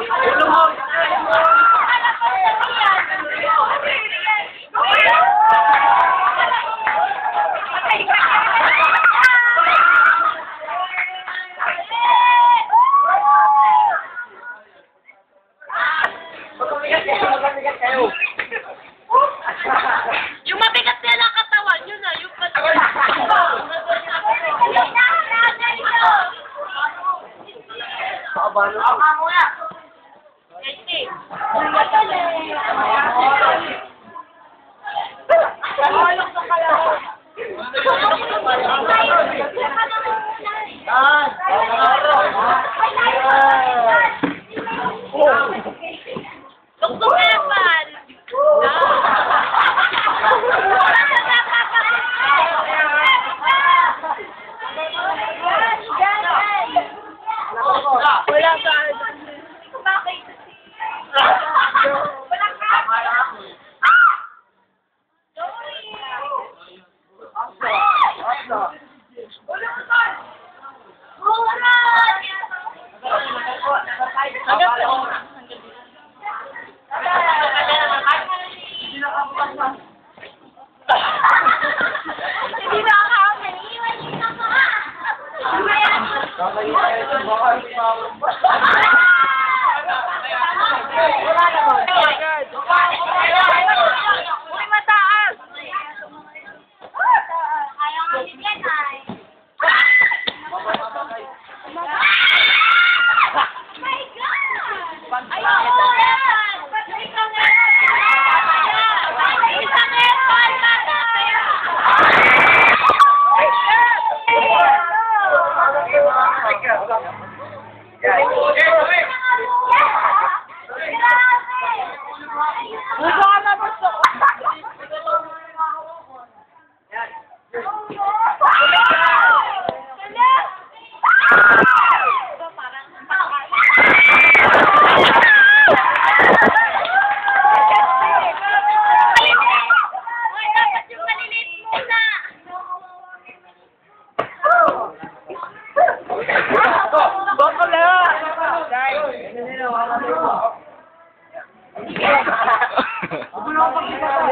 Yung mabigat nila ang katawan, yun na, yung Let's see.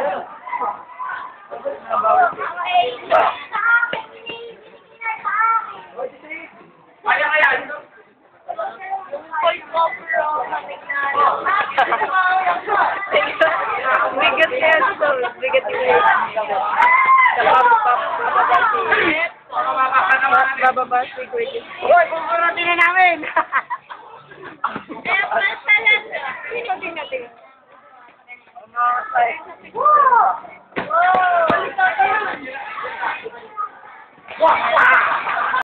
Hoy, overall, Bigat yan, so bigat yung Bababa si Kuya. Hoy, pupuratin na namin! 哇哇